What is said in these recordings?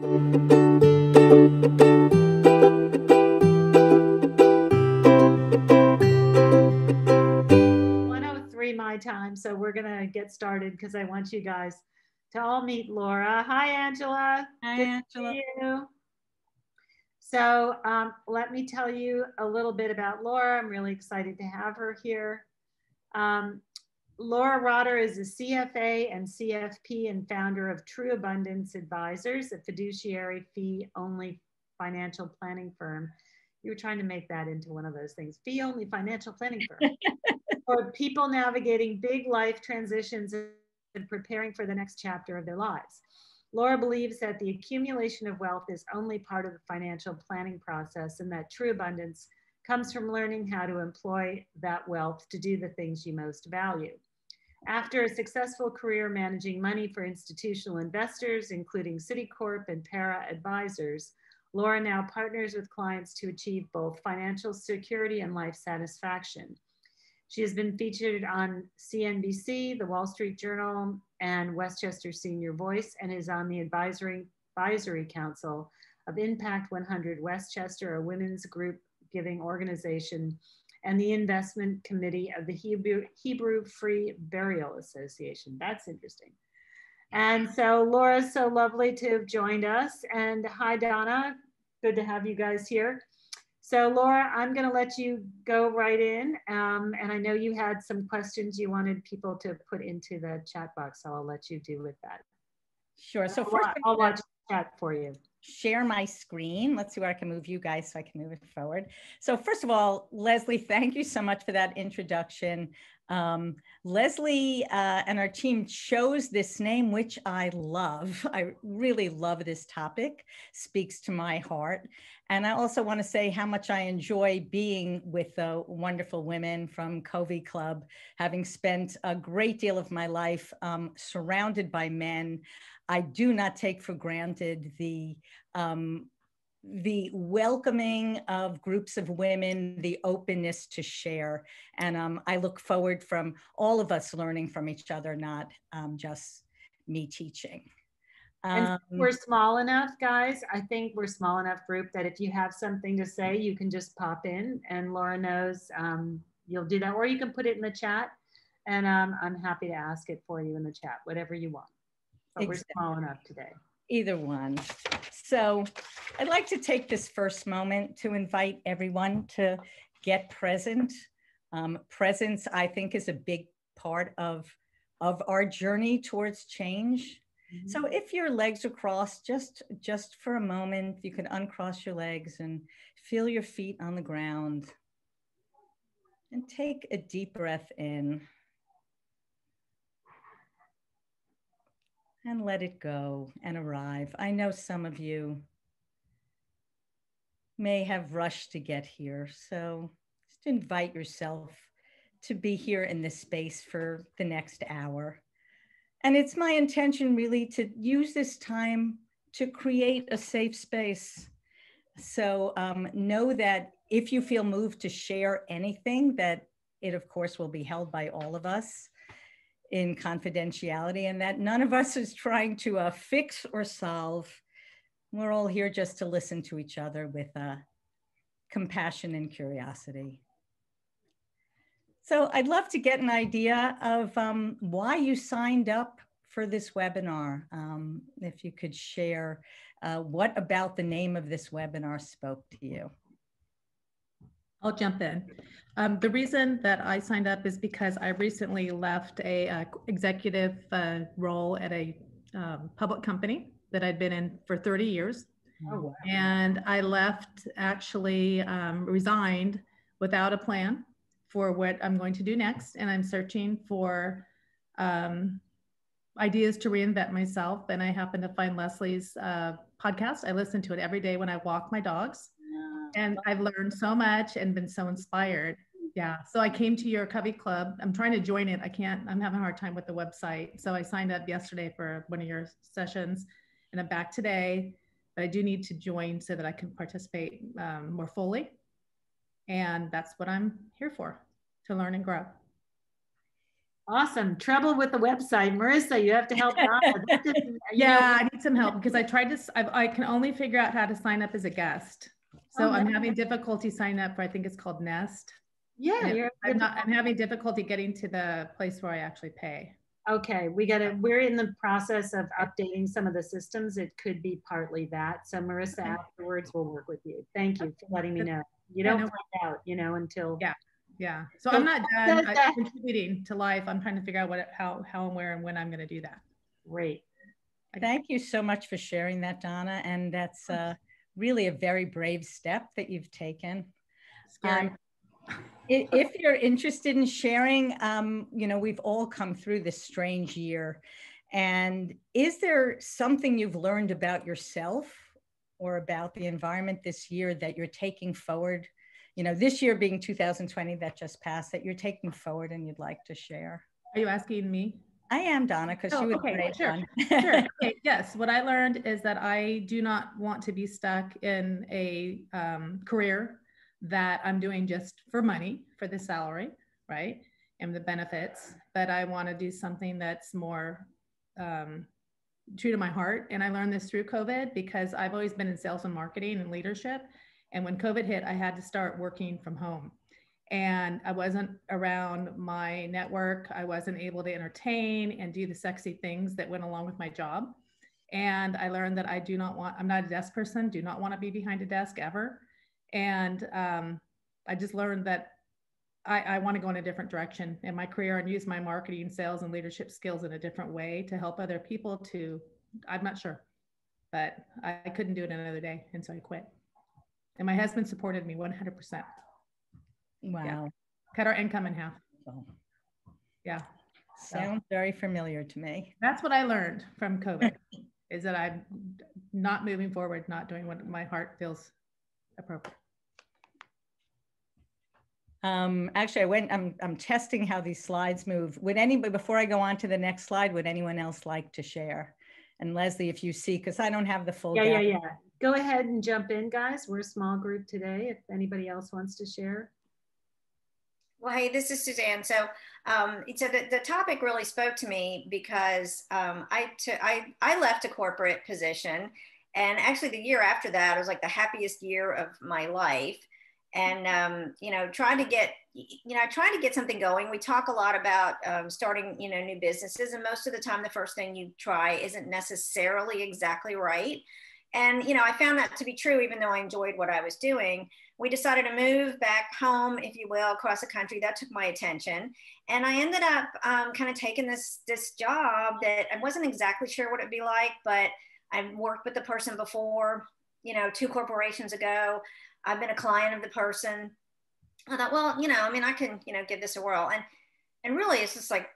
One oh three my time, so we're gonna get started because I want you guys to all meet Laura. Hi, Angela. Hi, Good to Angela. you. So um, let me tell you a little bit about Laura. I'm really excited to have her here. Um, Laura Rotter is a CFA and CFP and founder of True Abundance Advisors, a fiduciary fee only financial planning firm. You were trying to make that into one of those things fee only financial planning firm for people navigating big life transitions and preparing for the next chapter of their lives. Laura believes that the accumulation of wealth is only part of the financial planning process and that true abundance comes from learning how to employ that wealth to do the things you most value. After a successful career managing money for institutional investors, including Citicorp and Para Advisors, Laura now partners with clients to achieve both financial security and life satisfaction. She has been featured on CNBC, the Wall Street Journal, and Westchester Senior Voice, and is on the advisory, advisory council of Impact 100 Westchester, a women's group giving organization, and the investment committee of the Hebrew, Hebrew Free Burial Association. That's interesting. And so Laura's so lovely to have joined us. And hi, Donna. Good to have you guys here. So Laura, I'm going to let you go right in. Um, and I know you had some questions you wanted people to put into the chat box, so I'll let you do with that. Sure. So I'll, first, I'll watch the chat for you. Share my screen. Let's see where I can move you guys so I can move it forward. So first of all, Leslie, thank you so much for that introduction. Um, Leslie uh, and our team chose this name, which I love. I really love this topic, speaks to my heart. And I also want to say how much I enjoy being with the wonderful women from Covey Club, having spent a great deal of my life um, surrounded by men. I do not take for granted the um, the welcoming of groups of women, the openness to share. And um, I look forward from all of us learning from each other, not um, just me teaching. And Um, we're small enough, guys. I think we're small enough group that if you have something to say, you can just pop in and Laura knows um, you'll do that, or you can put it in the chat and um, I'm happy to ask it for you in the chat, whatever you want. But we're small enough today. either one. So I'd like to take this first moment to invite everyone to get present. Um, presence, I think, is a big part of, of our journey towards change. So if your legs are crossed, just, just for a moment, you can uncross your legs and feel your feet on the ground. And take a deep breath in. And let it go and arrive. I know some of you may have rushed to get here. So just invite yourself to be here in this space for the next hour. And it's my intention really to use this time to create a safe space. So um, know that if you feel moved to share anything, that it of course will be held by all of us in confidentiality and that none of us is trying to uh, fix or solve. We're all here just to listen to each other with uh, compassion and curiosity. So I'd love to get an idea of um, why you signed up for this webinar. Um, if you could share uh, what about the name of this webinar spoke to you. I'll jump in. Um, the reason that I signed up is because I recently left a uh, executive uh, role at a um, public company that I'd been in for 30 years. Oh, wow. And I left, actually um, resigned without a plan for what I'm going to do next. And I'm searching for um, ideas to reinvent myself. And I happened to find Leslie's uh, podcast. I listen to it every day when I walk my dogs. And I've learned so much and been so inspired. Yeah. So I came to your Covey Club. I'm trying to join it. I can't, I'm having a hard time with the website. So I signed up yesterday for one of your sessions and I'm back today. But I do need to join so that I can participate um, more fully. And that's what I'm here for to learn and grow. Awesome. Trouble with the website. Marissa, you have to help yeah, I need some help because I tried to, I, I, can only figure out how to sign up as a guest. So oh, I'm having difficulty signing up for, I think it's called Nest. Yeah, I'm, not, I'm having difficulty getting to the place where I actually pay. Okay, we got to, we're in the process of updating some of the systems. It could be partly that. So Marissa, okay. afterwards, we'll work with you. Thank you for letting me know. You don't find out, you know, until. Yeah, yeah. So, so I'm not done uh, contributing to life. I'm trying to figure out what, how, how and where and when I'm going to do that. Great. Thank you so much for sharing that, Donna. And that's uh, really a very brave step that you've taken. Um, if you're interested in sharing, um, you know, we've all come through this strange year. And is there something you've learned about yourself or about the environment this year that you're taking forward? You know, this year being 2020 that just passed, that you're taking forward and you'd like to share? Are you asking me? I am Donna because oh, she was okay, great sure. sure. Okay. Yes. What I learned is that I do not want to be stuck in a um, career that I'm doing just for money, for the salary, right? And the benefits, but I want to do something that's more um, true to my heart. And I learned this through COVID because I've always been in sales and marketing and leadership. And when COVID hit, I had to start working from home. And I wasn't around my network. I wasn't able to entertain and do the sexy things that went along with my job. And I learned that I do not want, I'm not a desk person, do not want to be behind a desk ever. And um, I just learned that I, I want to go in a different direction in my career and use my marketing, sales, and leadership skills in a different way to help other people to, I'm not sure, but I, I couldn't do it another day. And so I quit. And my husband supported me 100%. Wow. Yeah. Cut our income in half. Yeah. Sounds very familiar to me. That's what I learned from COVID is that I'm not moving forward, not doing what my heart feels appropriate. Um, actually, I went, I'm, I'm testing how these slides move. Would anybody, before I go on to the next slide, would anyone else like to share? And Leslie, if you see, because I don't have the full. Yeah, yeah, yeah. Go ahead and jump in, guys. We're a small group today. If anybody else wants to share. Well, hey, this is Suzanne. So, um, so the, the topic really spoke to me because um, I, I, I left a corporate position and actually the year after that was like the happiest year of my life. And um, you know trying to get you know trying to get something going. We talk a lot about um, starting you know new businesses and most of the time the first thing you try isn't necessarily exactly right. And you know i found that to be true even though i enjoyed what i was doing we decided to move back home if you will across the country that took my attention and i ended up um, kind of taking this this job that i wasn't exactly sure what it'd be like but I've worked with the person before, you know, two corporations ago. I've been a client of the person. I thought, well, you know, I mean, I can, you know, give this a whirl. And and really it's just like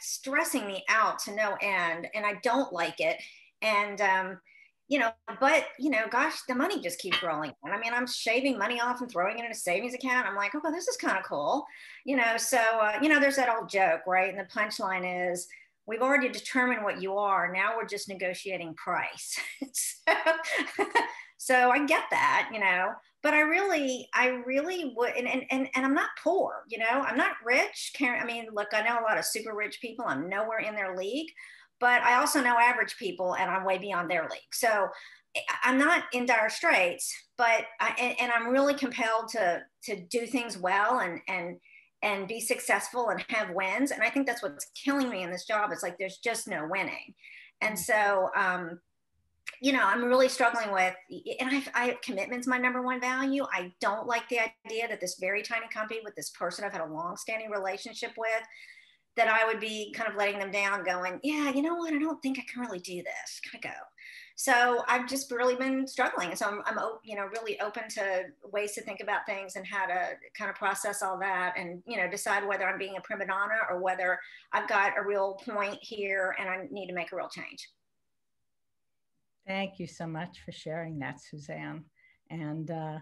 stressing me out to no end. And I don't like it. And um, you know, but you know, gosh, the money just keeps rolling. And I mean, I'm shaving money off and throwing it in a savings account. I'm like, oh, this is kind of cool, you know. So, uh, you know, there's that old joke, right? And the punchline is, we've already determined what you are. Now we're just negotiating price. so, so, I get that, you know, but I really, I really would, and, and, and, and I'm not poor, you know, I'm not rich. I mean, look, I know a lot of super rich people. I'm nowhere in their league, but I also know average people and I'm way beyond their league. So I'm not in dire straits, but I, and, and I'm really compelled to, to do things well and, and, and be successful and have wins. And I think that's what's killing me in this job. It's like there's just no winning. And so, um, you know, I'm really struggling with, and I, I commitment's my number one value. I don't like the idea that this very tiny company with this person I've had a long-standing relationship with, that I would be kind of letting them down, going, yeah, you know what? I don't think I can really do this. Of go. So I've just really been struggling. So I'm, I'm, you know, really open to ways to think about things and how to kind of process all that and, you know, decide whether I'm being a prima donna or whether I've got a real point here and I need to make a real change. Thank you so much for sharing that, Suzanne. And, uh,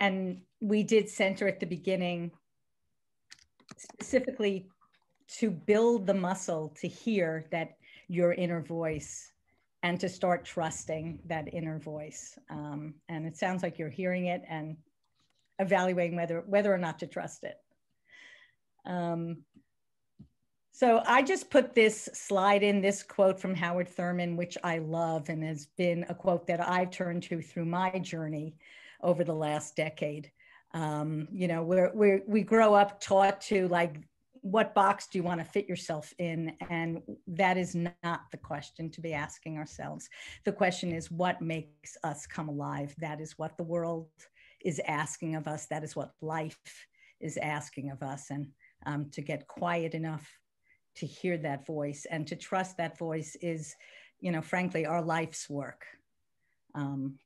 and we did center at the beginning specifically to build the muscle to hear that your inner voice and to start trusting that inner voice. Um, and it sounds like you're hearing it and evaluating whether whether or not to trust it. Um, So I just put this slide in this quote from Howard Thurman, which I love and has been a quote that I've turned to through my journey over the last decade. Um, you know, we're, we're, we grow up taught to like, what box do you want to fit yourself in? And that is not the question to be asking ourselves. The question is, what makes us come alive? That is what the world is asking of us. That is what life is asking of us. And um, to get quiet enough to hear that voice and to trust that voice is, you know, frankly, our life's work. Um,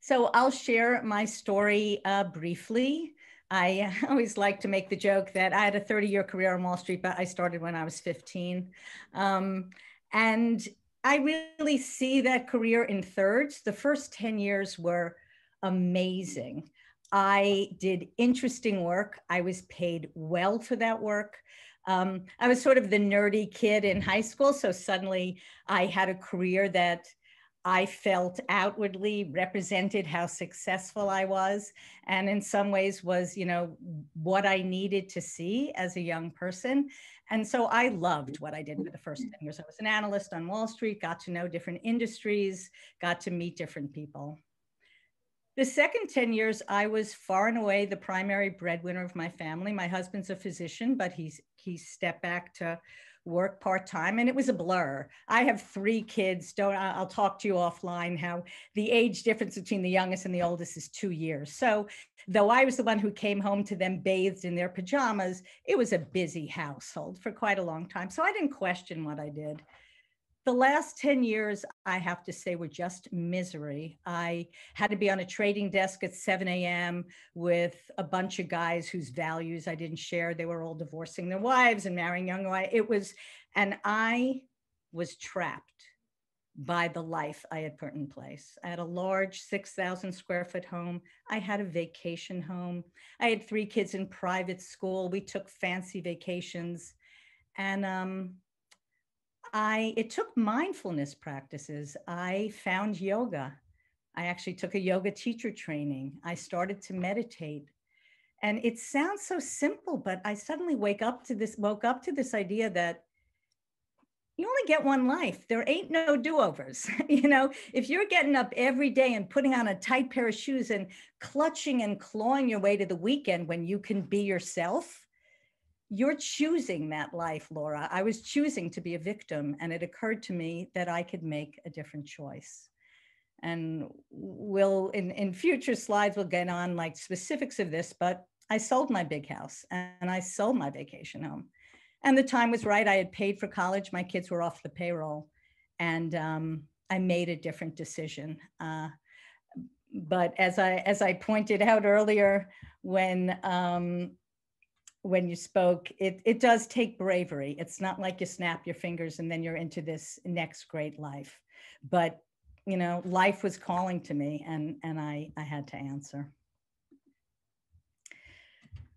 so I'll share my story uh, briefly. I always like to make the joke that I had a 30 year career on Wall Street, but I started when I was 15. Um, and I really see that career in thirds. The first 10 years were amazing. I did interesting work. I was paid well for that work. Um, I was sort of the nerdy kid in high school. So suddenly I had a career that I felt outwardly represented how successful I was. And in some ways was, you know, what I needed to see as a young person. And so I loved what I did for the first 10 years. I was an analyst on Wall Street, got to know different industries, got to meet different people. The second 10 years, I was far and away the primary breadwinner of my family. My husband's a physician, but he's he stepped back to work part-time and it was a blur. I have three kids. Don't I'll talk to you offline how the age difference between the youngest and the oldest is two years. So though I was the one who came home to them bathed in their pajamas, it was a busy household for quite a long time. So I didn't question what I did the last 10 years, I have to say, were just misery. I had to be on a trading desk at 7 a.m. with a bunch of guys whose values I didn't share. They were all divorcing their wives and marrying young wives. It was, and I was trapped by the life I had put in place. I had a large 6,000 square foot home. I had a vacation home. I had three kids in private school. We took fancy vacations. And um, I it took mindfulness practices. I found yoga. I actually took a yoga teacher training. I started to meditate. And it sounds so simple, but I suddenly wake up to this woke up to this idea that you only get one life. There ain't no do-overs. you know, if you're getting up every day and putting on a tight pair of shoes and clutching and clawing your way to the weekend when you can be yourself, you're choosing that life, Laura. I was choosing to be a victim, and it occurred to me that I could make a different choice. And we'll, in, in future slides, we'll get on like specifics of this, but I sold my big house and I sold my vacation home. And the time was right. I had paid for college. My kids were off the payroll. And um, I made a different decision. Uh, but as I, as I pointed out earlier, when um, when you spoke, it, it does take bravery. It's not like you snap your fingers and then you're into this next great life. But, you know, life was calling to me and, and I, I had to answer.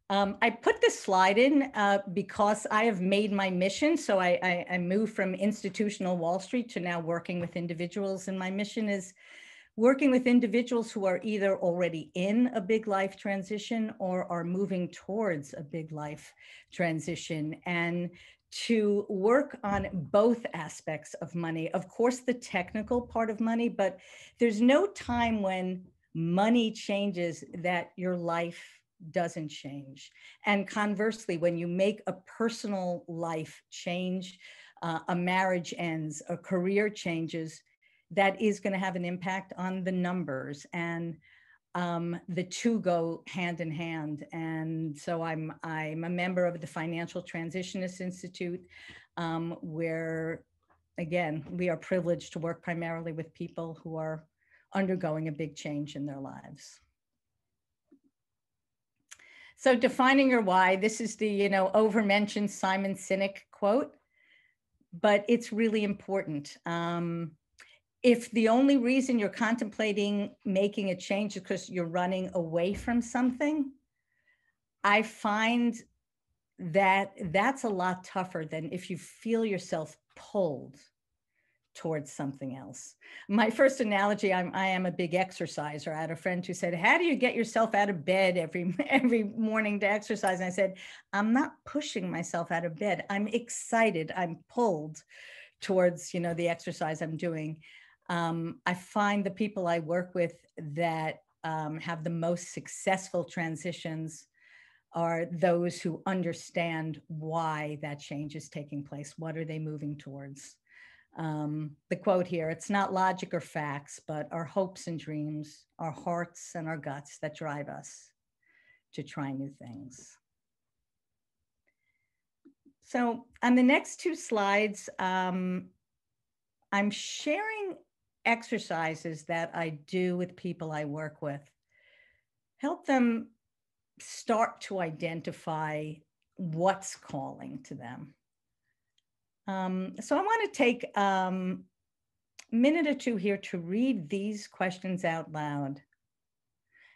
Um, I put this slide in uh, because I have made my mission. So I, I, I moved from institutional Wall Street to now working with individuals. And my mission is working with individuals who are either already in a big life transition or are moving towards a big life transition and to work on both aspects of money. Of course, the technical part of money, but there's no time when money changes that your life doesn't change. And conversely, when you make a personal life change, uh, a marriage ends, a career changes, that is going to have an impact on the numbers and um, the two go hand in hand. And so I'm I'm a member of the Financial Transitionist Institute, um, where again we are privileged to work primarily with people who are undergoing a big change in their lives. So defining your why, this is the you know over-mentioned Simon Sinek quote, but it's really important. Um, if the only reason you're contemplating making a change is because you're running away from something, I find that that's a lot tougher than if you feel yourself pulled towards something else. My first analogy, I'm, I am a big exerciser. I had a friend who said, how do you get yourself out of bed every, every morning to exercise? And I said, I'm not pushing myself out of bed. I'm excited. I'm pulled towards, you know, the exercise I'm doing. Um, I find the people I work with that um, have the most successful transitions are those who understand why that change is taking place. What are they moving towards? Um, the quote here it's not logic or facts, but our hopes and dreams, our hearts and our guts that drive us to try new things. So, on the next two slides, um, I'm sharing exercises that I do with people I work with. Help them start to identify what's calling to them. Um, so I want to take um, a minute or two here to read these questions out loud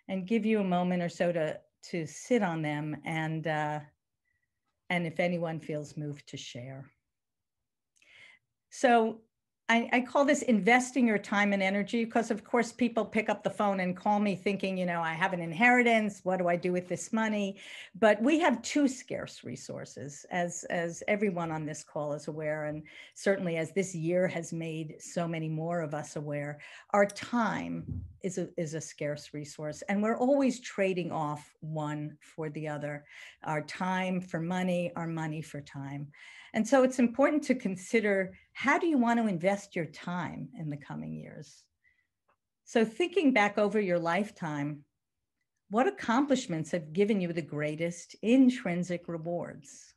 and give you a moment or so to, to sit on them and, uh, and if anyone feels moved to share. So I, I, call this investing your time and energy because of course people pick up the phone and call me thinking you know i have an inheritance. What do i do with this money? But we have two scarce resources as as everyone on this call is aware and certainly as this year has made so many more of us aware our time is a, is a scarce resource and we're always trading off one for the other. Our time for money our money for time and so it's important to consider how do you want to invest your time in the coming years? So, thinking back over your lifetime, what accomplishments have given you the greatest intrinsic rewards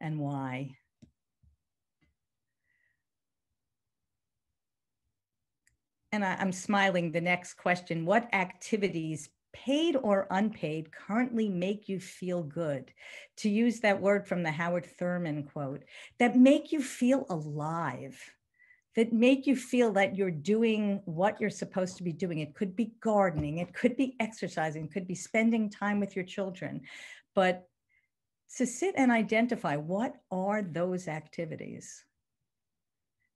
and why? And I, am smiling the next question What activities paid or unpaid, currently make you feel good. To use that word from the Howard Thurman quote, that make you feel alive, that make you feel that you're doing what you're supposed to be doing. It could be gardening, it could be exercising, it could be spending time with your children. But to sit and identify what are those activities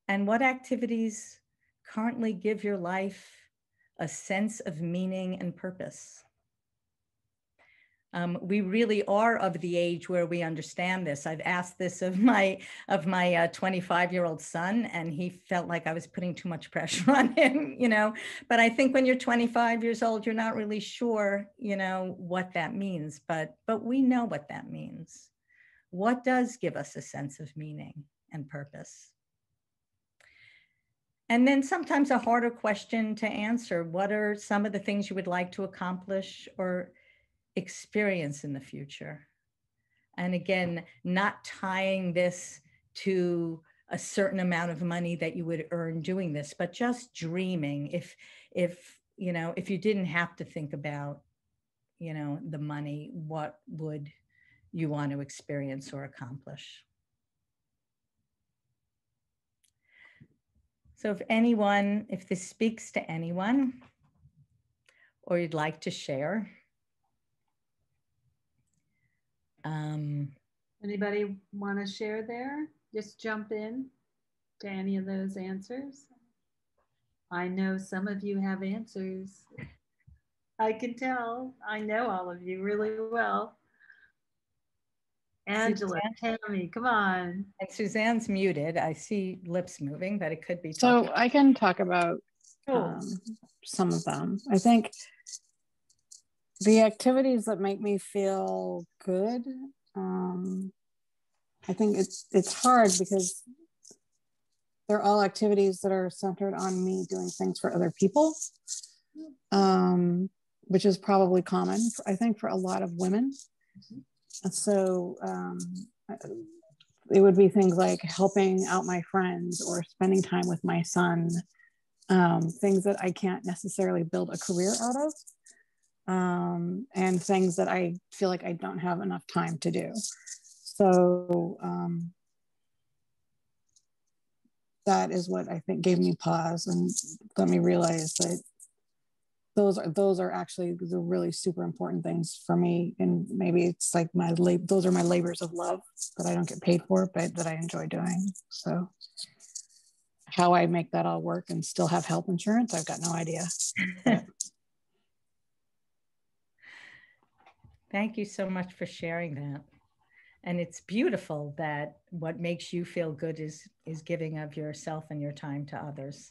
and what activities currently give your life a sense of meaning and purpose. Um, we really are of the age where we understand this. I've asked this of my of my 25 uh, year old son, and he felt like I was putting too much pressure on him, you know. But I think when you're 25 years old, you're not really sure, you know, what that means. But but we know what that means. What does give us a sense of meaning and purpose? And then sometimes a harder question to answer what are some of the things you would like to accomplish or experience in the future? And again, not tying this to a certain amount of money that you would earn doing this, but just dreaming. If, if, you know, if you didn't have to think about, you know, the money, what would you want to experience or accomplish? So if anyone, if this speaks to anyone or you'd like to share. Um, Anybody want to share there? Just jump in to any of those answers. I know some of you have answers. I can tell. I know all of you really well. Angela, Suzanne. Tammy, come on. And Suzanne's muted. I see lips moving, but it could be. So I can talk about um, some of them. I think the activities that make me feel good. Um, I think it's it's hard because they're all activities that are centered on me doing things for other people, um, which is probably common. I think for a lot of women. So um, it would be things like helping out my friends or spending time with my son, um, things that I can't necessarily build a career out of, um, and things that I feel like I don't have enough time to do. So um, that is what I think gave me pause and let me realize that those are those are actually the really super important things for me and maybe it's like my lab those are my labors of love that i don't get paid for but that i enjoy doing so how I make that all work and still have health insurance, I've got no idea. Thank you so much for sharing that. And it's beautiful that what makes you feel good is is giving of yourself and your time to others.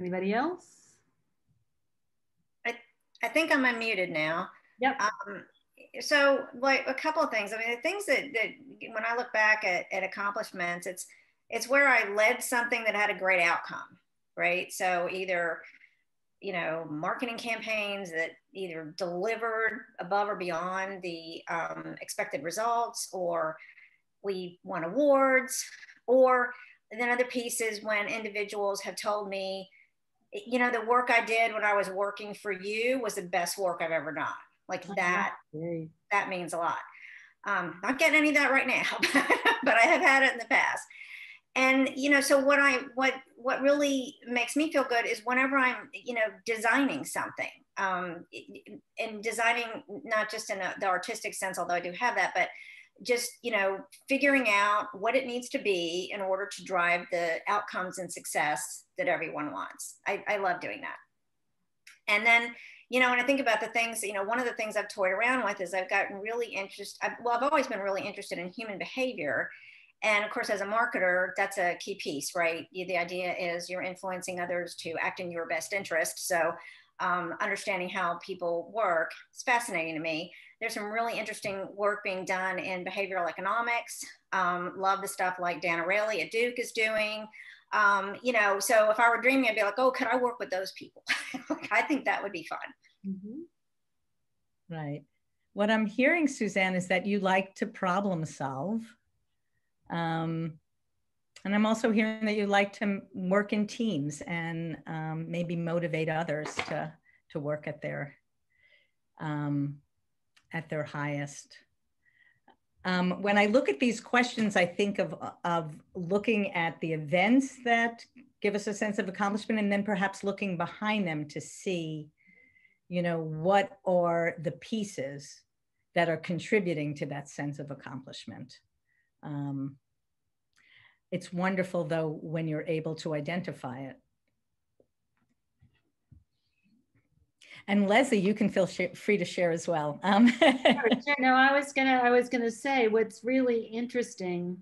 Anybody else? I, I think I'm unmuted now. Yep. Um, so like a couple of things. I mean, the things that, that when I look back at, at accomplishments, it's, it's where I led something that had a great outcome, right? So either, you know, marketing campaigns that either delivered above or beyond the um, expected results, or we won awards, or then other pieces when individuals have told me, you know, the work I did when I was working for you was the best work I've ever done. Like that, that means a lot. Um, not getting any of that right now, but I have had it in the past. And you know, so what I what what really makes me feel good is whenever I'm you know designing something, um, and designing not just in a, the artistic sense, although I do have that, but just you know figuring out what it needs to be in order to drive the outcomes and success that everyone wants. I, I love doing that. And then you know when i think about the things you know one of the things i've toyed around with is i've gotten really interested well i've always been really interested in human behavior. And of course as a marketer that's a key piece right? The idea is you're influencing others to act in your best interest. So um, understanding how people work is fascinating to me there's some really interesting work being done in behavioral economics. Um, love the stuff like Dan Ariely at Duke is doing. Um, you know, so if I were dreaming, I'd be like, oh, could I work with those people? I think that would be fun. Mm-hmm. Right. What I'm hearing, Suzanne, is that you like to problem solve. Um, and I'm also hearing that you like to work in teams and um, maybe motivate others to, to work at their um, at their highest. Um, when I look at these questions, I think of, of looking at the events that give us a sense of accomplishment and then perhaps looking behind them to see, you know, what are the pieces that are contributing to that sense of accomplishment. Um, it's wonderful though when you're able to identify it. And Leslie, you can feel free to share as well. Um. sure. No, I was gonna, I was gonna say what's really interesting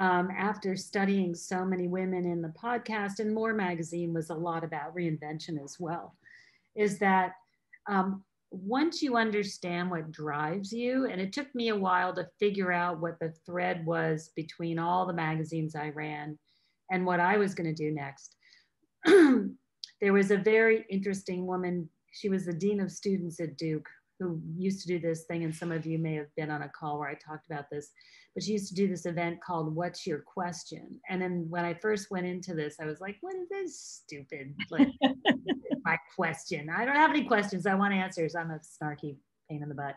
um, after studying so many women in the podcast and more magazine was a lot about reinvention as well, is that um, once you understand what drives you, and it took me a while to figure out what the thread was between all the magazines I ran and what I was going to do next. there was a very interesting woman she was the dean of students at Duke who used to do this thing, and some of you may have been on a call where I talked about this, but she used to do this event called What's Your Question? And then when I first went into this, I was like, what is this stupid, like, my question? I don't have any questions. I want answers. I'm a snarky pain in the butt.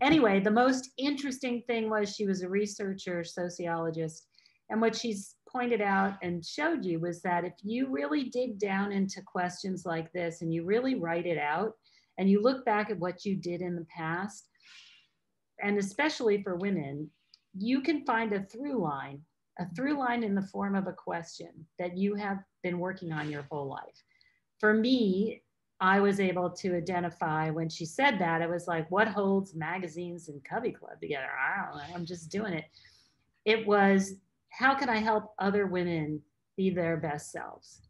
Anyway, the most interesting thing was she was a researcher, sociologist, and what she's pointed out and showed you was that if you really dig down into questions like this and you really write it out and you look back at what you did in the past, and especially for women, you can find a through line, a through line in the form of a question that you have been working on your whole life. For me, I was able to identify when she said that, it was like, what holds magazines and Covey Club together? I don't know, I'm just doing it. It was how can I help other women be their best selves?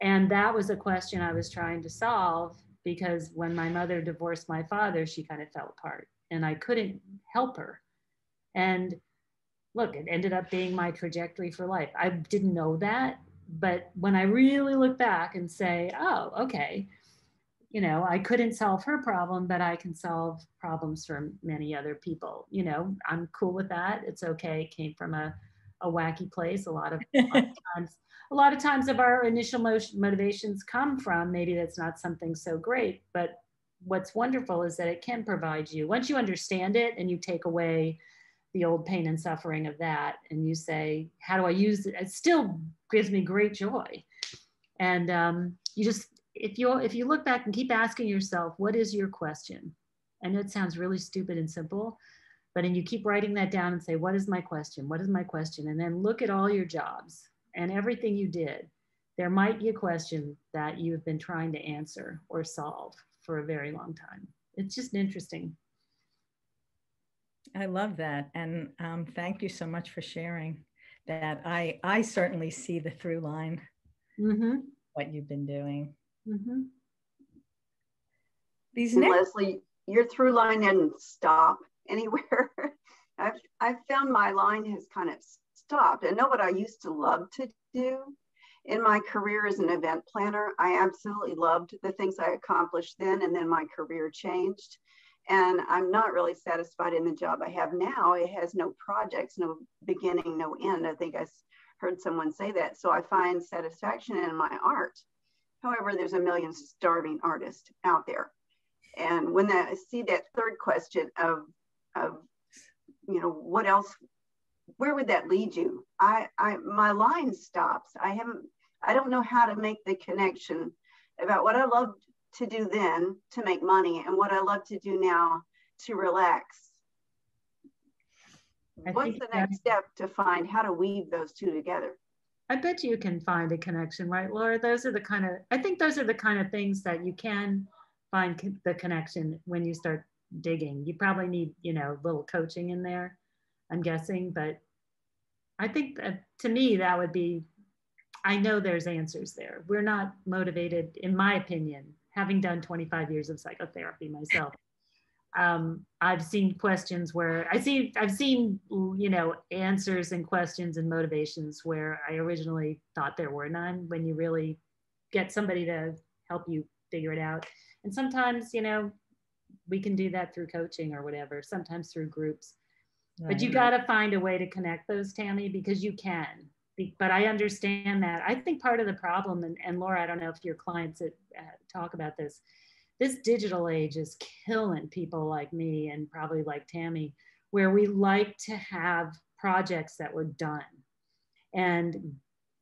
And that was a question I was trying to solve because when my mother divorced my father, she kind of fell apart and I couldn't help her. And look, it ended up being my trajectory for life. I didn't know that, but when I really look back and say, oh, okay, you know, I couldn't solve her problem, but I can solve problems for many other people. You know, I'm cool with that. It's okay. It came from a a wacky place. A lot of, a lot of times, a lot of times of our initial motion, motivations come from maybe that's not something so great, but what's wonderful is that it can provide you. Once you understand it and you take away the old pain and suffering of that and you say how do i use it? It still gives me great joy. And um, you just if you if you look back and keep asking yourself what is your question? And it sounds really stupid and simple But and you keep writing that down and say, what is my question? What is my question? And then look at all your jobs and everything you did. There might be a question that you have been trying to answer or solve for a very long time. It's just interesting. I love that. And um, thank you so much for sharing that. I, I certainly see the through line, mm-hmm. what you've been doing. Mm-hmm. These next- Leslie, your through line didn't stop anywhere. I've, I've found my line has kind of stopped. I know what I used to love to do in my career as an event planner. I absolutely loved the things I accomplished then, and then my career changed. And I'm not really satisfied in the job I have now. It has no projects, no beginning, no end. I think I heard someone say that. So I find satisfaction in my art. However, there's a million starving artists out there. And when I see that third question of, of, you know, what else, where would that lead you? I, I, my line stops. I haven't, I don't know how to make the connection about what I loved to do then to make money and what I love to do now to relax. I What's the next step to find how to weave those two together? I bet you can find a connection, right, Laura? Those are the kind of, I think those are the kind of things that you can find the connection when you start digging. You probably need, you know, a little coaching in there, I'm guessing, but I think that, to me, that would be, I know there's answers there. We're not motivated, in my opinion, having done 25 years of psychotherapy myself, um, I've seen questions where I see I've seen you know answers and questions and motivations where I originally thought there were none. When you really get somebody to help you figure it out, and sometimes you know we can do that through coaching or whatever. Sometimes through groups, right. but you got to find a way to connect those, Tammy, because you can but I understand that. I think part of the problem, and, and Laura, I don't know if your clients uh, talk about this, this digital age is killing people like me and probably like Tammy, where we like to have projects that were done. And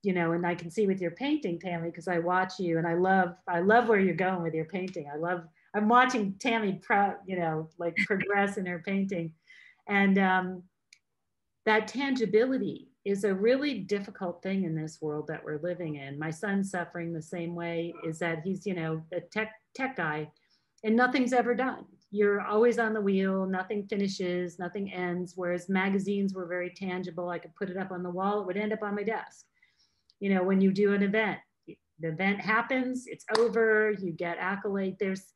you know, and I can see with your painting, Tammy, because I watch you and I love, I love where you're going with your painting. I love, I'm watching Tammy, pro, you know, like progress in her painting, and um, that tangibility is a really difficult thing in this world that we're living in. My son's suffering the same way is that he's, you know, a tech tech guy and nothing's ever done. You're always on the wheel, nothing finishes, nothing ends. Whereas magazines were very tangible. I could put it up on the wall, it would end up on my desk. You know, when you do an event, the event happens, it's over, you get accolade. There's,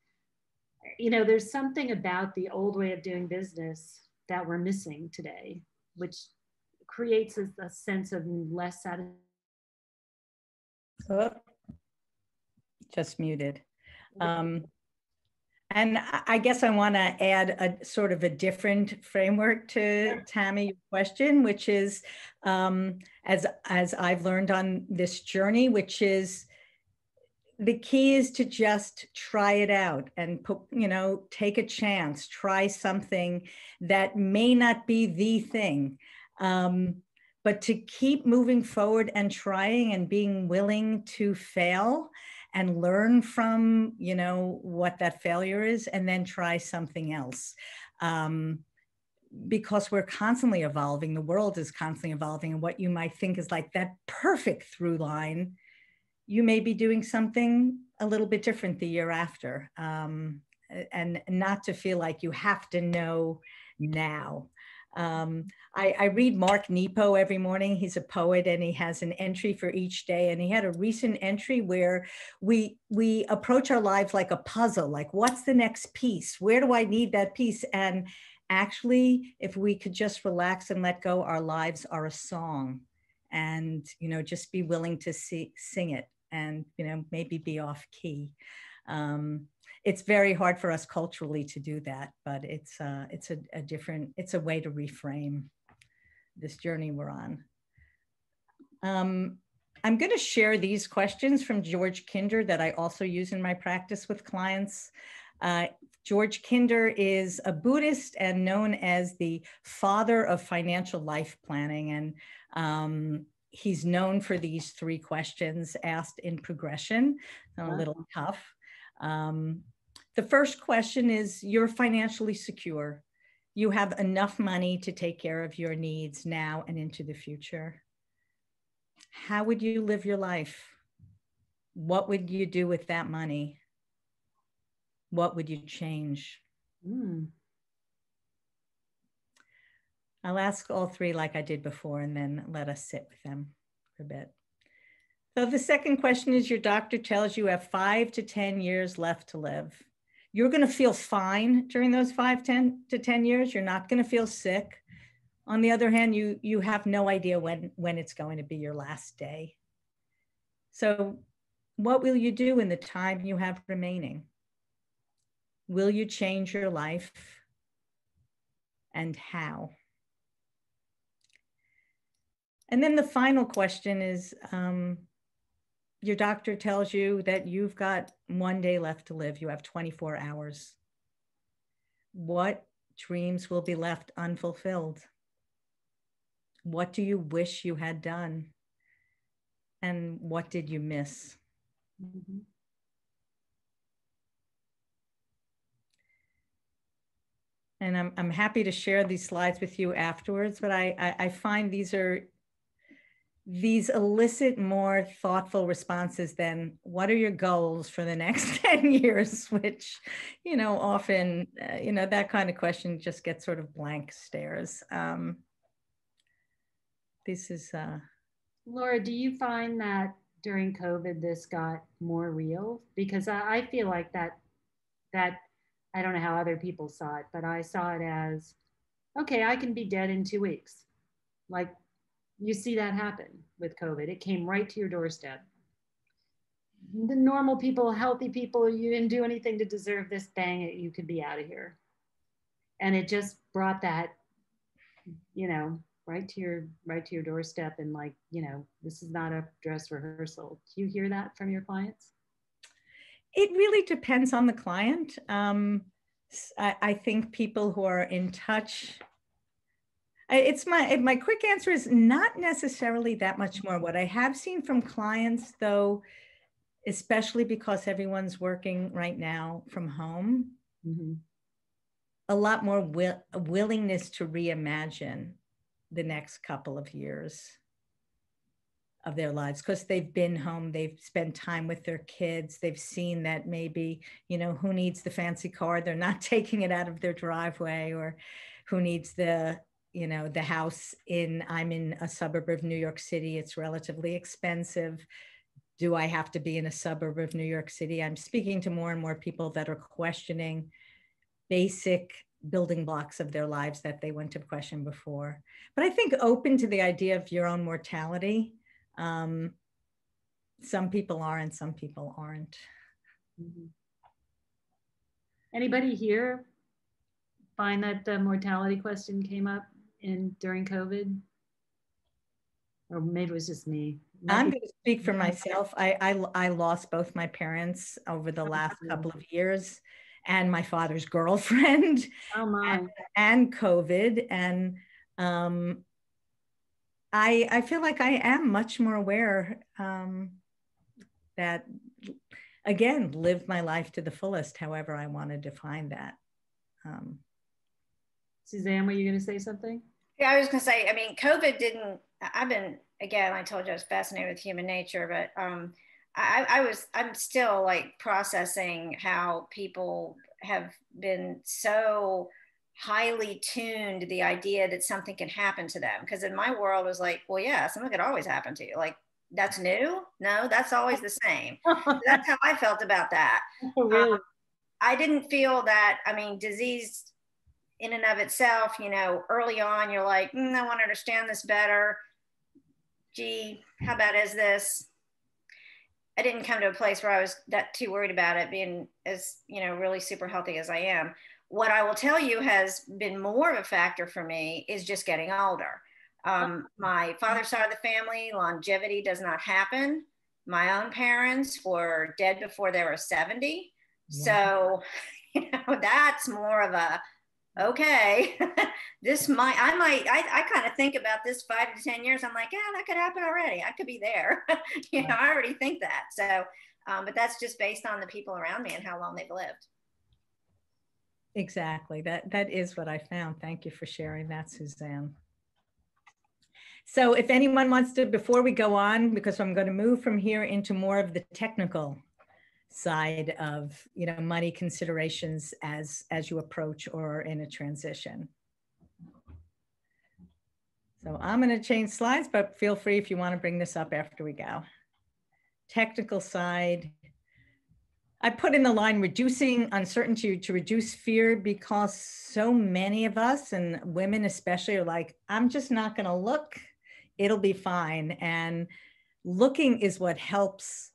you know, there's something about the old way of doing business that we're missing today, which creates a, a sense of less satisfaction. Oh, just muted. Um, and I guess I want to add a sort of a different framework to Tammy's question, which is, um, as as I've learned on this journey, which is the key is to just try it out and you know, take a chance, try something that may not be the thing. Um, but to keep moving forward and trying and being willing to fail and learn from you know what that failure is and then try something else um, because we're constantly evolving the world is constantly evolving and what you might think is like that perfect through line you may be doing something a little bit different the year after um, and not to feel like you have to know now um, I, I, read Mark Nepo every morning. He's a poet and he has an entry for each day. And he had a recent entry where we we approach our lives like a puzzle, like what's the next piece? Where do I need that piece? And actually, if we could just relax and let go, our lives are a song. And you know, just be willing to see, sing it and you know, maybe be off key. Um, it's very hard for us culturally to do that, but it's uh, it's a, a different it's a way to reframe this journey we're on. Um, I'm going to share these questions from George Kinder that I also use in my practice with clients. Uh, George Kinder is a Buddhist and known as the father of financial life planning. And um, he's known for these three questions asked in progression, a little tough. Um, the first question is You're financially secure. you have enough money to take care of your needs now and into the future. How would you live your life? What would you do with that money? What would you change? Mm. I'll ask all three like I did before and then let us sit with them for a bit. So the second question is your doctor tells you have five to 10 years left to live. You're going to feel fine during those five, 10 to 10 years. You're not going to feel sick. On the other hand, you, you have no idea when, when it's going to be your last day. So what will you do in the time you have remaining? Will you change your life? And how? And then the final question is um, your doctor tells you that you've got one day left to live, you have 24 hours. What dreams will be left unfulfilled? What do you wish you had done? And what did you miss? Mm-hmm. And I'm, I'm happy to share these slides with you afterwards, but I, I, I find these are these elicit more thoughtful responses than what are your goals for the next 10 years? which you know often uh, you know that kind of question just gets sort of blank stares. Um, this is uh, laura do you find that during covid this got more real? Because I, I feel like that that i don't know how other people saw it but i saw it as okay i can be dead in two weeks like you see that happen with COVID. It came right to your doorstep. The normal people, healthy people, you didn't do anything to deserve this. Bang you could be out of here. And it just brought that, you know, right to your right to your doorstep and like, you know, this is not a dress rehearsal. Do you hear that from your clients? It really depends on the client. Um, I, I think people who are in touch it's my my quick answer is not necessarily that much more. What I have seen from clients, though, especially because everyone's working right now from home, mm-hmm. a lot more will, willingness to reimagine the next couple of years of their lives because they've been home they've spent time with their kids they've seen that maybe you know who needs the fancy car? They're not taking it out of their driveway or who needs the you know the house in i'm in a suburb of new york city it's relatively expensive. Do i have to be in a suburb of new york city? I'm speaking to more and more people that are questioning basic building blocks of their lives that they went to question before. But i think open to the idea of your own mortality um, some people are and some people aren't mm-hmm. anybody here find that the mortality question came up in during COVID? Or maybe it was just me. Maybe I'm going to speak for myself. I, I, I lost both my parents over the last couple of years and my father's girlfriend oh my. And, and COVID. And um, I, I feel like I am much more aware um, that, again, live my life to the fullest, however I want to define that. Um, Suzanne, were you going to say something? Yeah, I was going to say, I mean, COVID didn't, I've been, again, I told you I was fascinated with human nature, but um, I, I was, I'm still like processing how people have been so highly tuned the idea that something can happen to them. Because in my world, it was like, well, yeah, something could always happen to you. Like, that's new? No, that's always the same. that's how I felt about that. Oh, really? Um, I didn't feel that, I mean, disease in and of itself, you know, early on, you're like, mm, I want to understand this better. Gee, how bad is this? I didn't come to a place where I was that too worried about it being as, you know, really super healthy as I am. What I will tell you has been more of a factor for me is just getting older. Um, my father's side of the family, longevity does not happen. My own parents were dead before they were 70. So, you know, that's more of a okay, this might, I might, I, I kind of think about this five to 10 years. I'm like, yeah, that could happen already. I could be there. you know, I already think that. So, um, but that's just based on the people around me and how long they've lived. Exactly. That that is what I found. Thank you for sharing that, Suzanne. So if anyone wants to, before we go on, because I'm going to move from here into more of the technical side of you know money considerations as as you approach or in a transition. So I'm going to change slides, but feel free if you want to bring this up after we go. Technical side. I put in the line reducing uncertainty to reduce fear because so many of us and women especially are like, I'm just not going to look. It'll be fine. And looking is what helps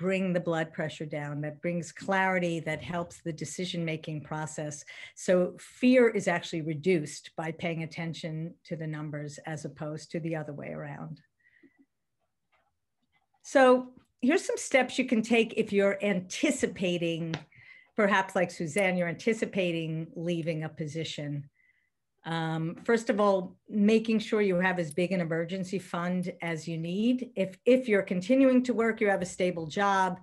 bring the blood pressure down, that brings clarity, that helps the decision making process. So fear is actually reduced by paying attention to the numbers as opposed to the other way around. So here's some steps you can take if you're anticipating, perhaps like Suzanne, you're anticipating leaving a position. Um, first of all, making sure you have as big an emergency fund as you need. If, if you're continuing to work, you have a stable job,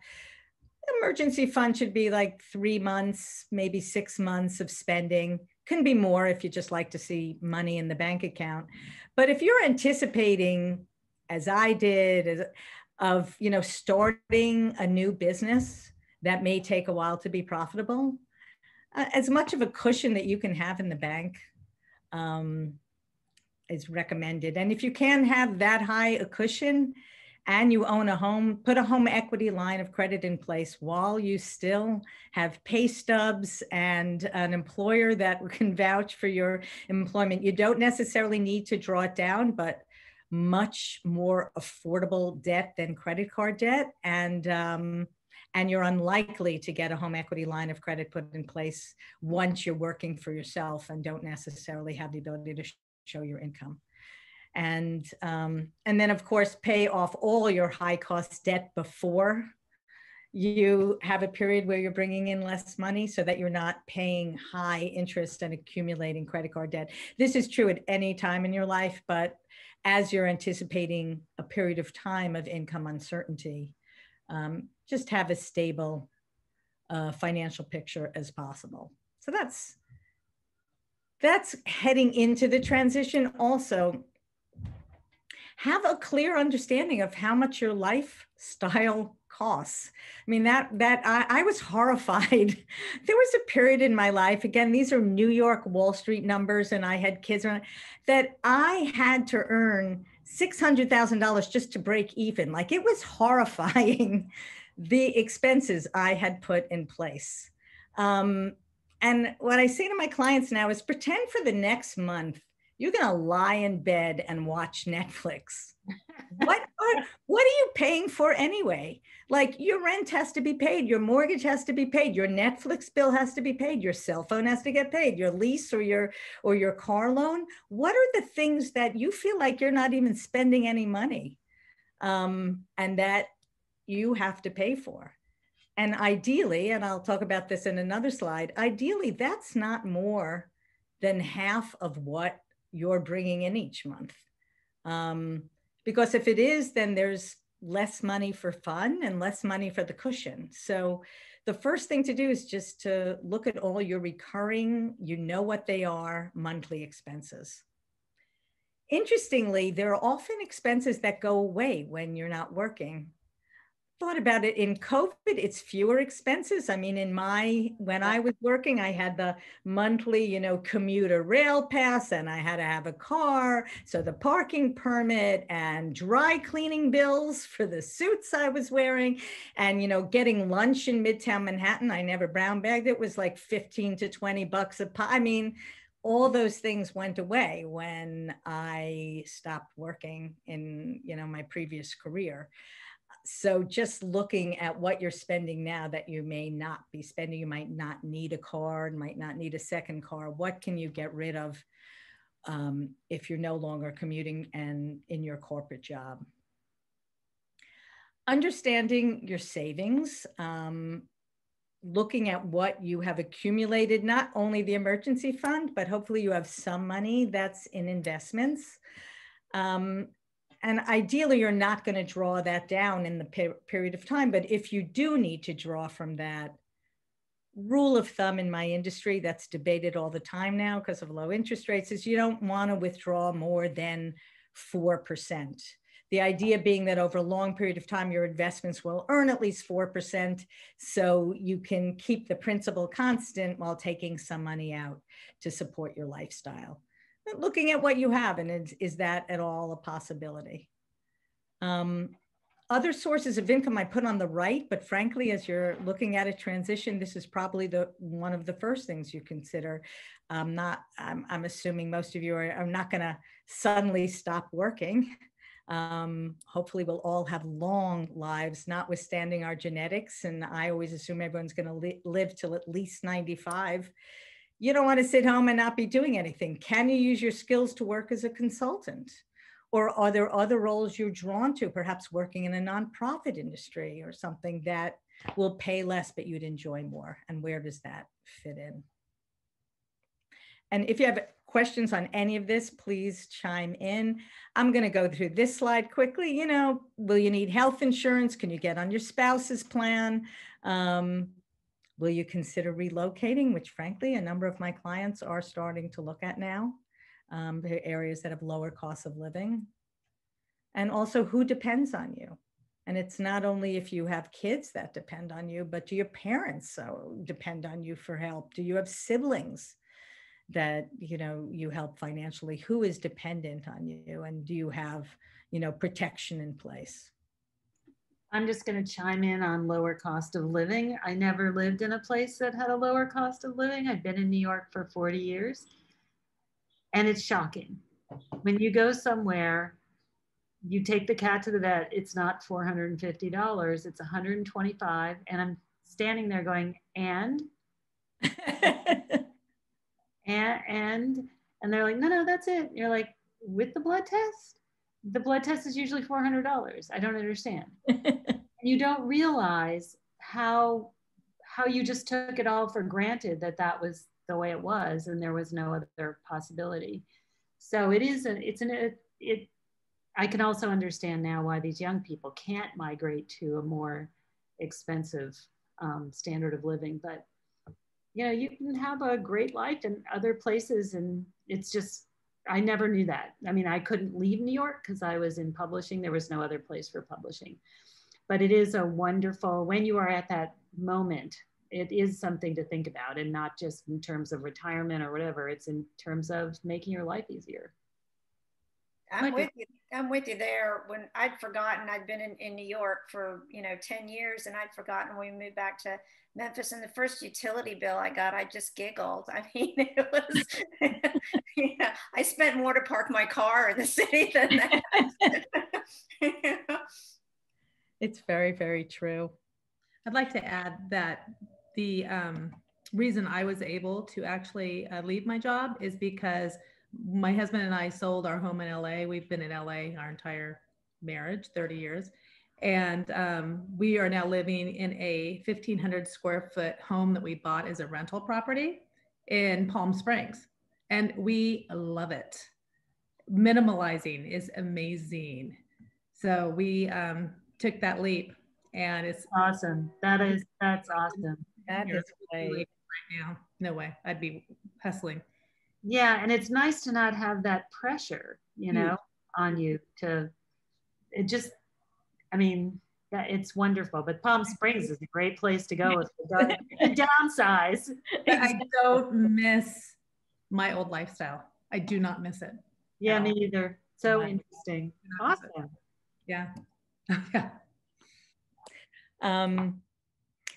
emergency fund should be like three months, maybe six months of spending. Can be more if you just like to see money in the bank account. But if you're anticipating, as I did, as, of you know starting a new business that may take a while to be profitable, uh, as much of a cushion that you can have in the bank um, is recommended. And if you can have that high a cushion and you own a home, put a home equity line of credit in place while you still have pay stubs and an employer that can vouch for your employment. You don't necessarily need to draw it down, but much more affordable debt than credit card debt. And um, and you're unlikely to get a home equity line of credit put in place once you're working for yourself and don't necessarily have the ability to show your income. And, um, and then of course, pay off all your high cost debt before you have a period where you're bringing in less money so that you're not paying high interest and accumulating credit card debt. This is true at any time in your life, but as you're anticipating a period of time of income uncertainty, um, just have as stable uh, financial picture as possible. So that's that's heading into the transition. Also, have a clear understanding of how much your lifestyle costs. I mean that that I, I was horrified. there was a period in my life. Again, these are New York Wall Street numbers, and I had kids around, that I had to earn $600,000 just to break even. Like it was horrifying the expenses I had put in place. Um, and what I say to my clients now is pretend for the next month you're going to lie in bed and watch Netflix. What, are what are you paying for anyway? Like your rent has to be paid, your mortgage has to be paid, your Netflix bill has to be paid, your cell phone has to get paid, your lease or your or your car loan. What are the things that you feel like you're not even spending any money, um, and that you have to pay for. And ideally, and I'll talk about this in another slide, ideally, that's not more than half of what you're bringing in each month. Um, because if it is, then there's less money for fun and less money for the cushion. So the first thing to do is just to look at all your recurring, you know what they are, monthly expenses. Interestingly, there are often expenses that go away when you're not working thought about it in COVID, it's fewer expenses. I mean, in my, when I was working, I had the monthly, you know, commuter rail pass and I had to have a car. So the parking permit and dry cleaning bills for the suits I was wearing and, you know, getting lunch in Midtown Manhattan. I never brown bagged it was like 15 to 20 bucks a pie. I mean, all those things went away when I stopped working in, you know, my previous career so just looking at what you're spending now that you may not be spending, you might not need a car, might not need a second car. What can you get rid of um, if you're no longer commuting and in your corporate job? Understanding your savings, um, looking at what you have accumulated, not only the emergency fund, but hopefully you have some money that's in investments. Um, and ideally you're not going to draw that down in the per period of time but if you do need to draw from that rule of thumb in my industry that's debated all the time now because of low interest rates is you don't want to withdraw more than 4%. The idea being that over a long period of time, your investments will earn at least 4%. So you can keep the principal constant while taking some money out to support your lifestyle. Looking at what you have, and is, is that at all a possibility? Um, other sources of income I put on the right, but frankly, as you're looking at a transition, this is probably the one of the first things you consider. I'm not, I'm, I'm assuming most of you are, are not going to suddenly stop working. Um, hopefully, we'll all have long lives, notwithstanding our genetics. And I always assume everyone's going to li- live till at least 95. You don't want to sit home and not be doing anything. Can you use your skills to work as a consultant? Or are there other roles you're drawn to, perhaps working in a nonprofit industry or something that will pay less, but you'd enjoy more? And where does that fit in? And if you have questions on any of this, please chime in. I'm going to go through this slide quickly. You know, will you need health insurance? Can you get on your spouse's plan? Um, will you consider relocating, which frankly, a number of my clients are starting to look at now, um, areas that have lower costs of living. And also who depends on you? And it's not only if you have kids that depend on you, but do your parents so depend on you for help? Do you have siblings? that you know you help financially who is dependent on you and do you have you know protection in place i'm just going to chime in on lower cost of living. I never lived in a place that had a lower cost of living. I've been in new york for 40 years. And it's shocking. When you go somewhere you take the cat to the vet it's not $450 it's 125. and i'm standing there going and? And and? And they're like no no that's it. And you're like with the blood test the blood test is usually $400 i don't understand. You don't realize how how you just took it all for granted that that was the way it was and there was no other possibility. So it is a, it's an it, it i can also understand now why these young people can't migrate to a more expensive um, standard of living but you know you can have a great life in other places and it's just i never knew that. I mean i couldn't leave new york because i was in publishing. There was no other place for publishing. But it is a wonderful when you are at that moment it is something to think about and not just in terms of retirement or whatever. It's in terms of making your life easier. I'm with you. I'm with you there. When I'd forgotten, I'd been in, in New York for you know ten years, and I'd forgotten we moved back to Memphis. And the first utility bill I got, I just giggled. I mean, it was. yeah, I spent more to park my car in the city than that. It's very, very true. I'd like to add that the um, reason I was able to actually uh, leave my job is because my husband and I sold our home in LA. We've been in LA our entire marriage, 30 years. And um, we are now living in a 1,500 square foot home that we bought as a rental property in Palm Springs. And we love it. Minimalizing is amazing. So we um, took that leap and it's awesome. That is, that's awesome. That is great. Right now, no way. I'd be hustling yeah and it's nice to not have that pressure you know mm. on you to it just i mean that it's wonderful but palm springs is a great place to go to downsize. I don't miss my old lifestyle. I do not miss it yeah me either. So interesting. awesome. Yeah. Yeah. Um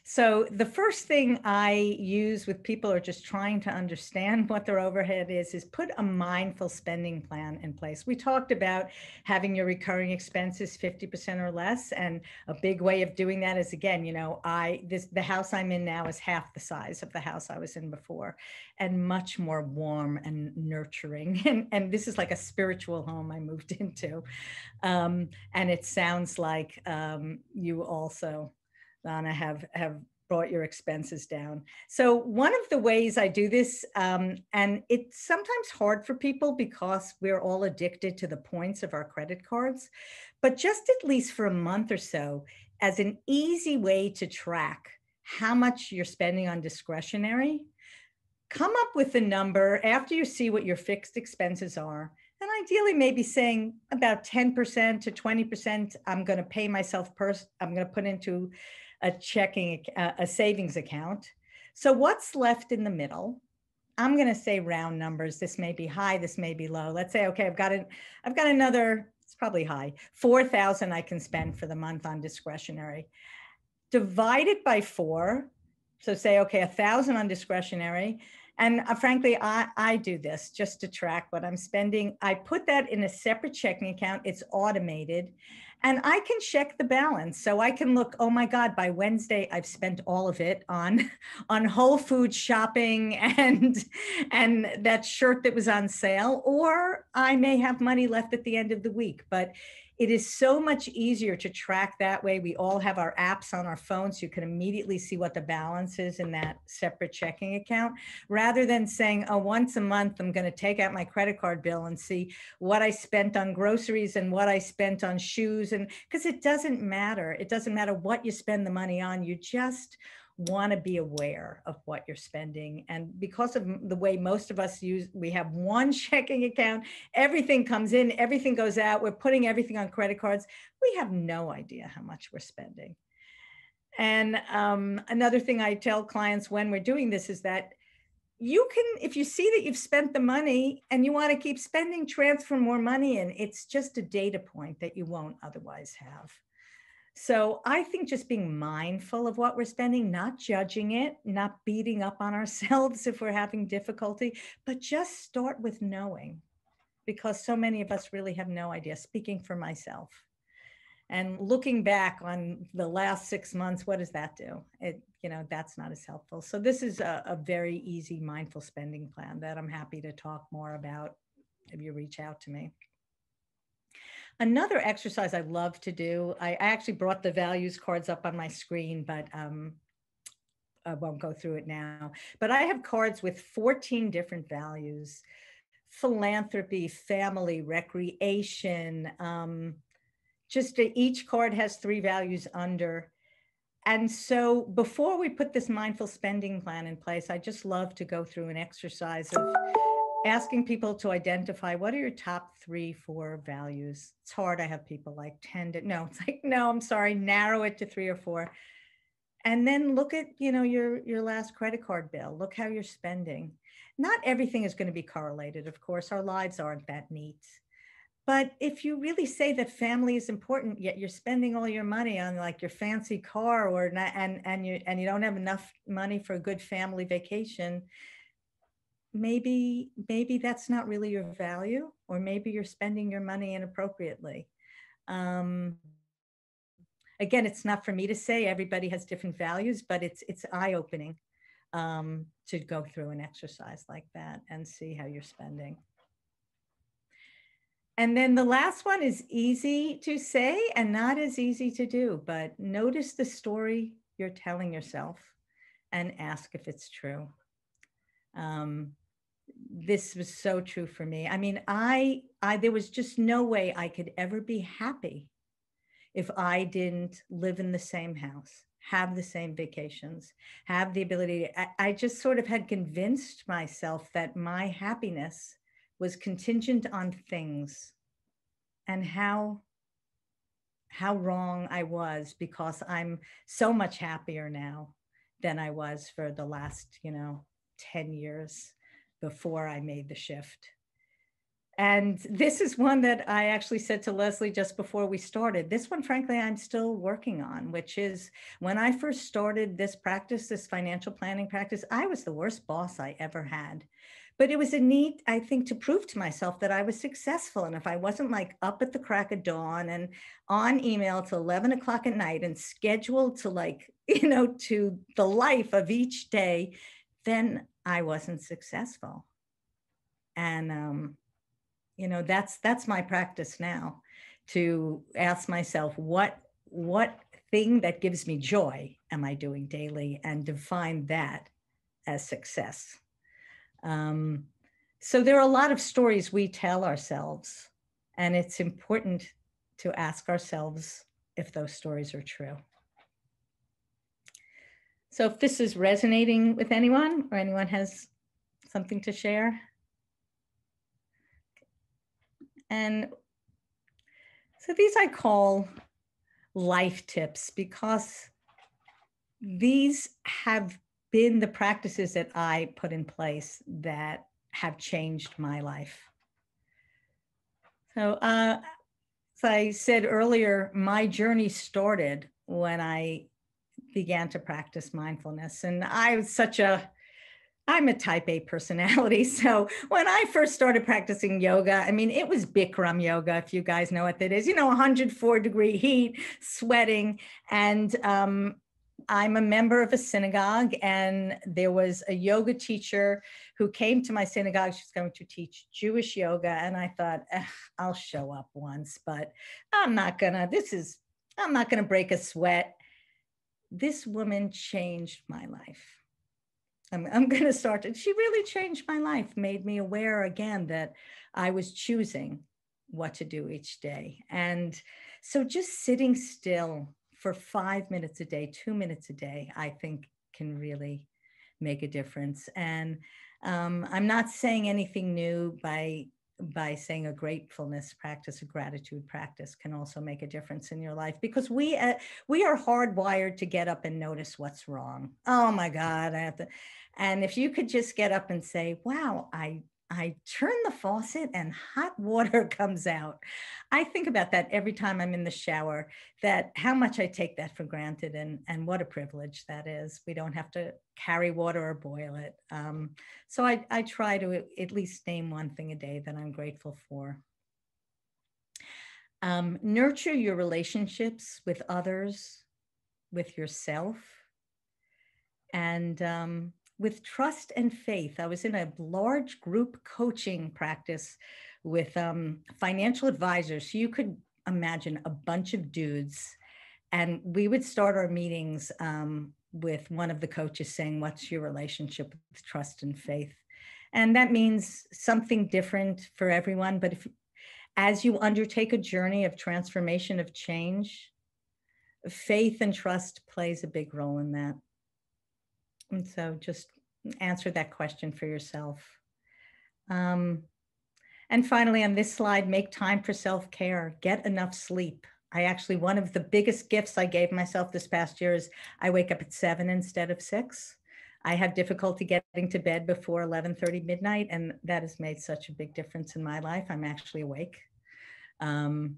so the first thing I use with people are just trying to understand what their overhead is, is put a mindful spending plan in place. We talked about having your recurring expenses 50% or less. And a big way of doing that is again, you know, I this the house I'm in now is half the size of the house I was in before and much more warm and nurturing. And, and this is like a spiritual home I moved into. Um, and it sounds like um, you also Donna, have have brought your expenses down. So one of the ways I do this, um, and it's sometimes hard for people because we're all addicted to the points of our credit cards, but just at least for a month or so, as an easy way to track how much you're spending on discretionary, come up with a number after you see what your fixed expenses are. And ideally, maybe saying about 10% to 20%, I'm going to pay myself first. I'm going to put into a checking, uh, a savings account. So what's left in the middle? I'm going to say round numbers. This may be high, this may be low. Let's say, okay, I've got an, I've got another, it's probably high, 4,000 I can spend for the month on discretionary. Divide it by four. So say, okay, a thousand on discretionary. And uh, frankly, I, I do this just to track what I'm spending. I put that in a separate checking account. It's automated and I can check the balance. So I can look, oh my God, by Wednesday, I've spent all of it on, on Whole Foods shopping and, and that shirt that was on sale, or I may have money left at the end of the week. But it is so much easier to track that way. We all have our apps on our phones. So you can immediately see what the balance is in that separate checking account rather than saying, oh, once a month, I'm going to take out my credit card bill and see what I spent on groceries and what I spent on shoes. And because it doesn't matter. It doesn't matter what you spend the money on. You just want to be aware of what you're spending. And because of the way most of us use, we have one checking account, everything comes in, everything goes out, we're putting everything on credit cards. We have no idea how much we're spending. And um, another thing I tell clients when we're doing this is that you can, if you see that you've spent the money and you want to keep spending, transfer more money in. It's just a data point that you won't otherwise have. So I think just being mindful of what we're spending, not judging it, not beating up on ourselves if we're having difficulty, but just start with knowing because so many of us really have no idea, speaking for myself. And looking back on the last six months, what does that do? It, you know, that's not as helpful. So this is a, a very easy mindful spending plan that I'm happy to talk more about if you reach out to me. Another exercise I love to do, I actually brought the values cards up on my screen, but um, I won't go through it now. But I have cards with 14 different values philanthropy, family, recreation. Um, just a, each card has three values under. And so before we put this mindful spending plan in place, I just love to go through an exercise of asking people to identify what are your top three, four values. It's hard. I have people like 10 to, no, it's like, no, I'm sorry, narrow it to three or four. And then look at, you know, your, your last credit card bill. Look how you're spending. Not everything is going to be correlated. Of course, our lives aren't that neat. But if you really say that family is important, yet you're spending all your money on like your fancy car or not, and, and you, and you don't have enough money for a good family vacation, maybe maybe that's not really your value or maybe you're spending your money inappropriately. Um, again it's not for me to say everybody has different values but it's it's eye-opening um, to go through an exercise like that and see how you're spending. And then the last one is easy to say and not as easy to do but notice the story you're telling yourself and ask if it's true. Um, this was so true for me. I mean, I, I, there was just no way I could ever be happy if I didn't live in the same house, have the same vacations, have the ability. To, I, I just sort of had convinced myself that my happiness was contingent on things and how how wrong I was because I'm so much happier now than I was for the last, you know, 10 years before I made the shift. And this is one that I actually said to Leslie just before we started. This one, frankly, I'm still working on, which is when I first started this practice, this financial planning practice, I was the worst boss I ever had. But it was a neat, I think, to prove to myself that I was successful. And if I wasn't like up at the crack of dawn and on email till 11 o'clock at night and scheduled to like, you know, to the life of each day, then I wasn't successful. And um, you know, that's that's my practice now to ask myself what what thing that gives me joy am I doing daily and define that as success. Um, so there are a lot of stories we tell ourselves, and it's important to ask ourselves if those stories are true. So if this is resonating with anyone or anyone has something to share. And so these I call life tips because these have been the practices that I put in place that have changed my life. So, uh, as I said earlier, my journey started when I began to practice mindfulness. And I was such a I'm a type A personality. So when I first started practicing yoga, I mean, it was Bikram yoga, if you guys know what that is, you know, 104 degree heat, sweating. And um, I'm a member of a synagogue, and there was a yoga teacher who came to my synagogue. She's going to teach Jewish yoga. And I thought, I'll show up once, but I'm not gonna, this is, I'm not gonna break a sweat. This woman changed my life I'm, I'm going to start she really changed my life, made me aware again that I was choosing what to do each day. And so just sitting still for five minutes a day, two minutes a day, I think can really make a difference. And um, I'm not saying anything new by by saying a gratefulness practice, a gratitude practice can also make a difference in your life because we uh, we are hardwired to get up and notice what's wrong. Oh my God, I have to. And if you could just get up and say, wow, I I turn the faucet and hot water comes out. I think about that every time I'm in the shower, that how much I take that for granted and, and what a privilege that is. We don't have to carry water or boil it. Um, so I, I try to at least name one thing a day that I'm grateful for. Um, nurture your relationships with others, with yourself. And um, with trust and faith. I was in a large group coaching practice with um, financial advisors. So you could imagine a bunch of dudes. And we would start our meetings um, with one of the coaches saying, What's your relationship with trust and faith? And that means something different for everyone. But if, as you undertake a journey of transformation, of change, faith and trust plays a big role in that. And so just answer that question for yourself. Um, and finally, on this slide, make time for self care, get enough sleep. I actually, one of the biggest gifts I gave myself this past year is I wake up at seven instead of six. I have difficulty getting to bed before 11:30 midnight, and that has made such a big difference in my life. I'm actually awake. Um,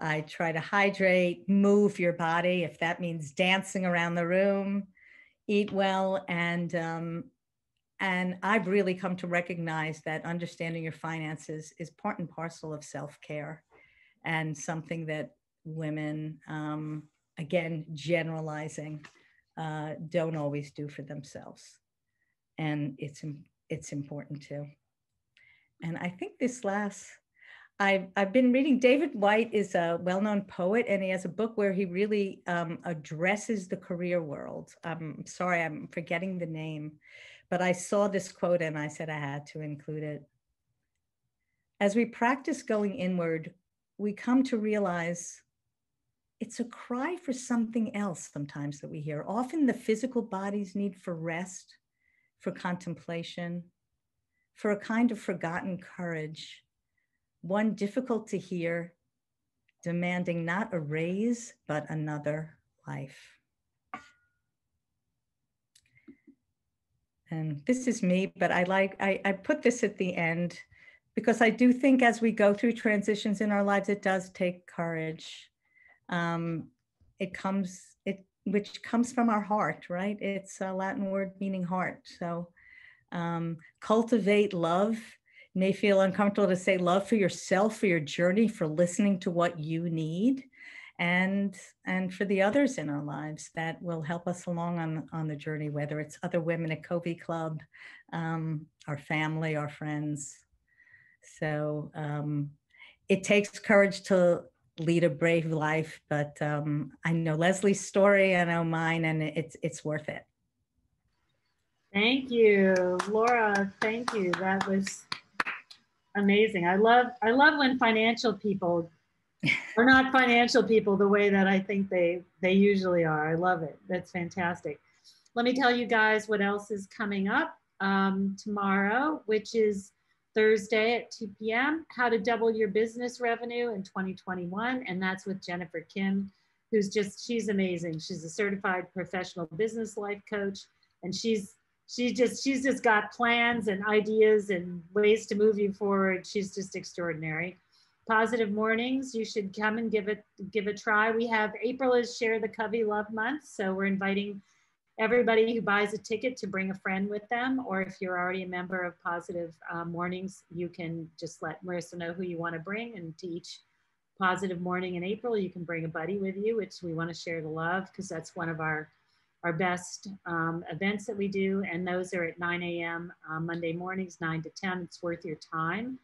I try to hydrate, move your body, if that means dancing around the room, eat well, and um, and I've really come to recognize that understanding your finances is part and parcel of self care and something that women, um, again, generalizing, uh, don't always do for themselves. And it's, it's important too. And I think this last, I've, I've been reading, David Whyte is a well known poet, and he has a book where he really um, addresses the career world. I'm sorry, I'm forgetting the name but I saw this quote and I said I had to include it. As we practice going inward, we come to realize it's a cry for something else sometimes that we hear. Often the physical body's need for rest, for contemplation, for a kind of forgotten courage, one difficult to hear, demanding not a raise, but another life. And this is me, but I like, I, I put this at the end because I do think as we go through transitions in our lives, it does take courage. Um, it comes, it, which comes from our heart, right? It's a Latin word meaning heart. So um, cultivate love. May feel uncomfortable to say love for yourself, for your journey, for listening to what you need and and for the others in our lives that will help us along on on the journey whether it's other women at covey club um, our family our friends. So um, it takes courage to lead a brave life but um, i know leslie's story i know mine and it's it's worth it. Thank you. Laura thank you. That was amazing. I love i love when financial people we're not financial people the way that I think they they usually are. I love it. That's fantastic. let me tell you guys what else is coming up um, tomorrow, which is Thursday at 2 p.m. How to double your business revenue in 2021. And that's with Jennifer Kim, who's just, she's amazing. She's a certified professional business life coach. And she's, she just, she's just got plans and ideas and ways to move you forward. She's just extraordinary. Positive mornings, you should come and give it, give a try. We have April is Share the Covey Love Month. So we're inviting everybody who buys a ticket to bring a friend with them, or if you're already a member of Positive uh, Mornings, you can just let Marissa know who you want to bring. And to each Positive Morning in April, you can bring a buddy with you, which we want to share the love because that's one of our our best um, events that we do. And those are at 9 a.m. Uh, Monday mornings, 9 to 10. It's worth your time.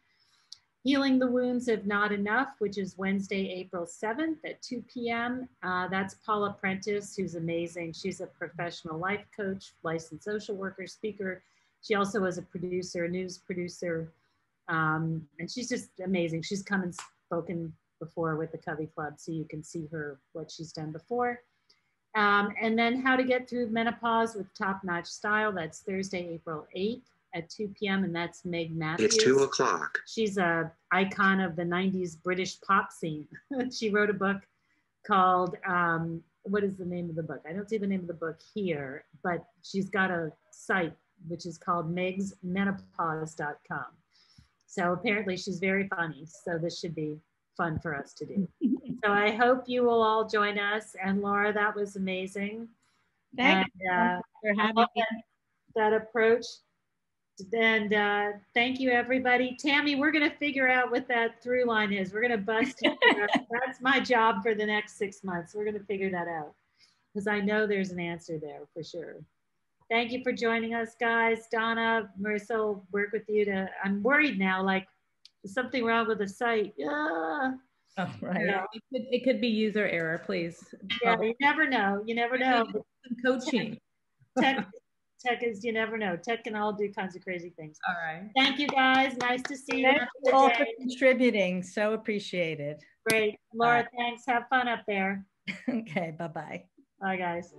Healing the Wounds of Not Enough, which is Wednesday, April 7th at 2 p.m. Uh, that's Paula Prentice, who's amazing. She's a professional life coach, licensed social worker, speaker. She also was a producer, a news producer, um, and she's just amazing. She's come and spoken before with the Covey Club, so you can see her, what she's done before. Um, and then How to Get Through Menopause with Top Notch Style, that's Thursday, April 8th at 2 p.m. and that's Meg Matthews. It's two o'clock. She's a icon of the 90s British pop scene. she wrote a book called, um, what is the name of the book? I don't see the name of the book here, but she's got a site which is called megsmenopause.com. So apparently she's very funny. So this should be fun for us to do. so I hope you will all join us. And Laura, that was amazing. Thank and, you uh, for having me. That, that approach. And uh, thank you, everybody. Tammy, we're going to figure out what that through line is. We're going to bust That's my job for the next six months. We're going to figure that out because I know there's an answer there for sure. Thank you for joining us, guys. Donna, Marissa will work with you to, I'm worried now, like, something wrong with the site? Yeah. Oh, right. Yeah. It, could, it could be user error, please. Yeah, you never know. You never know. Some coaching. Tech, tech is you never know. Tech can all do kinds of crazy things. All right. Thank you guys. Nice to see you. Thank you all for contributing. So appreciated. Great. Laura, right. thanks. Have fun up there. okay. Bye-bye. Bye guys.